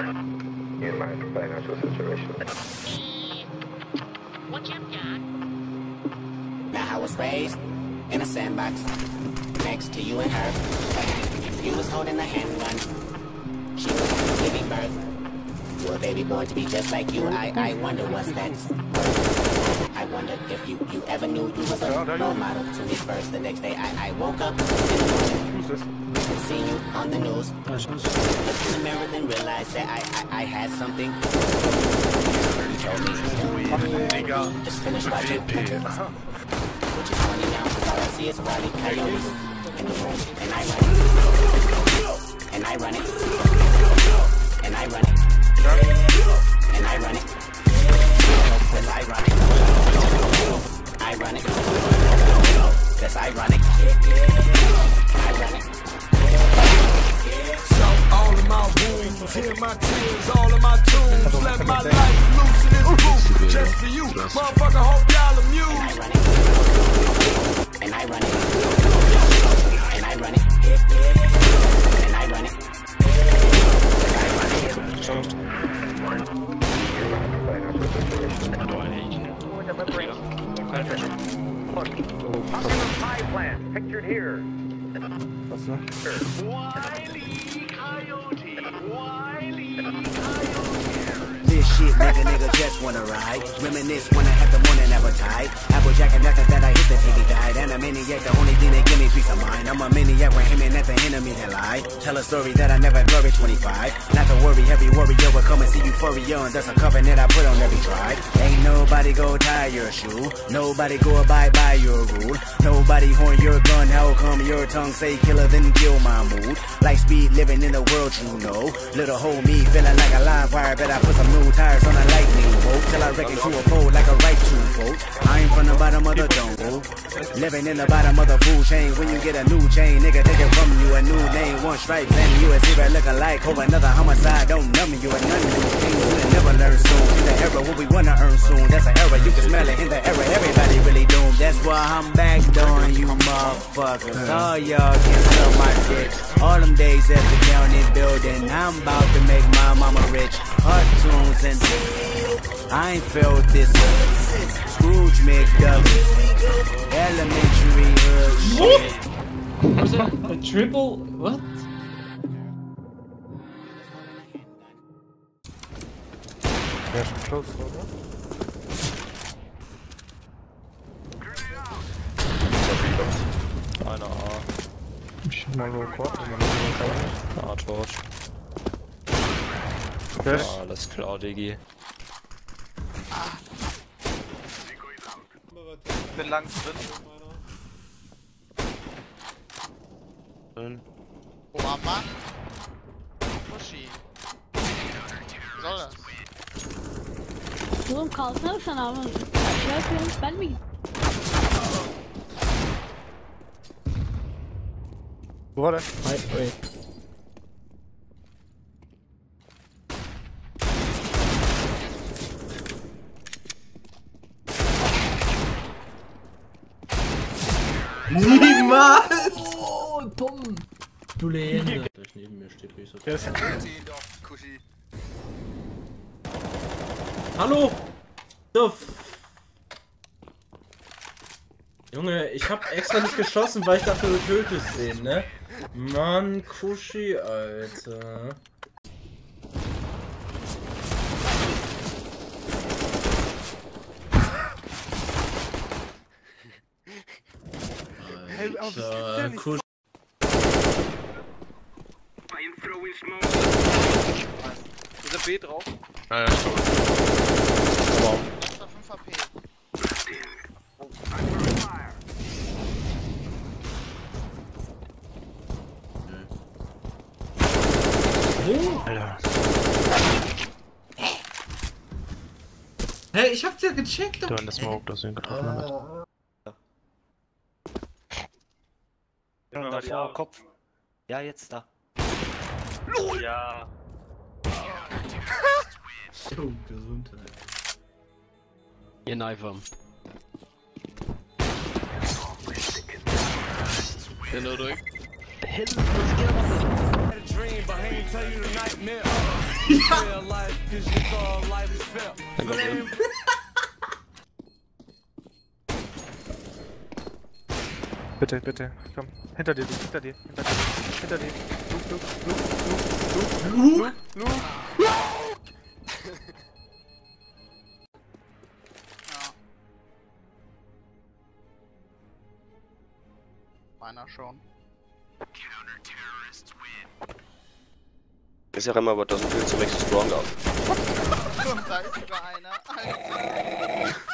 in my financial situation. What you got? Now I was raised in a sandbox next to you and her. You was holding a handgun. She was giving birth to a baby born to be just like you. I, I wonder what's that's worth. I wonder if you, you ever knew you was a role model to me first. The next day I, I woke up in the morning and seen you on the news. Looked in the mirror then realized that I, I, I had something. You told me, just finish watching. Which is funny now, cause all I see is Wally Coyotes in the room. And I run it. And I run it. Hear my tears, all of my tunes. Let my life loose in this booth, just for you. Motherfucker, hope y'all amused. And I run it. And I run it. And I run it. Cause I run it. In my financial situation. We're deliberating. Look, Optimus High Plant, pictured here. Wiley Coyote, Wiley Coyote. This shit make a nigga just wanna ride. Reminisce when I have the morning appetite. Applejack and after that I hit the TV died. And a maniac, the only thing that give me peace of mind. I'm a maniac when him and at the enemy that lie. Tell a story that I never glory 25. Not to worry, every warrior will come and see euphoria. And that's a covenant I put on every tribe. Ain't nobody go tie your shoe. Nobody go abide by your rule. Come your tongue say killer then kill my mood? Like speed living in the world you know. Little hole me feeling like a live wire. Bet I put some new tires on a lightning bolt. Till I reckon into a pole like a right to vote. I ain't from the bottom of the jungle. Living in the bottom of the food chain. When you get a new chain, nigga take it from you. A new name, one stripe, and you a zero look alike. Hope another homicide don't numb you. A none thing you never learn soon. In era what we wanna earn soon. That's an era, you can smell it in the era. Everybody really doomed. That's why I'm back doing you motherfuckers. All y'all can sell my dick. All them days at the county building. I'm about to make my mama rich. Cartoons and I ain't felt this. Scrooge McDuck. Elementary hood shit. Was it a triple? What? Ja, schon close, oder? Einer A. Ich mal nur kurz, wenn man nicht kann. A tot. Yes. Ah, alles klar, Diggi. Ich bin lang drin. Drin. Oh, Mama. Muschi. Was soll das? Oğlum kalsana sen abi. Ne yapıyorum ben mi Duvara. Hayır, hayır. Niemals! Oh, dumm! Du Lehne! ist neben mir steht Reser. Der ist Hallo! F- Junge, ich hab extra nicht geschossen, weil ich dachte, du tötest den, ne? Mann, Kushi, Alter. Alter? Kushi. Ist der B drauf? Ah, ja, schon. Alter. Hä? Hey, ich hab's ja gecheckt. Du hast mal, ob das ihn getroffen hat. Ja, da ja. Kopf. Ja, jetzt da. LOL! Ja. so, oh, Gesundheit. Ihr Knifer. Hello, Rick. Hello, was geht ab? Dream, but I ain't tell you the nightmare. Real life, cause you thought life is fair. Flame. Bitte, bitte, komm. Hinter dir, Luke, hinter dir, hinter dir, hinter dir. Luke, Luke, Luke, Luke, Luke, Luke, Luke. Ja. Meiner schon. Ich sag immer, aber doesn't feel so makes you stronger. Und da ist sogar einer. Alter.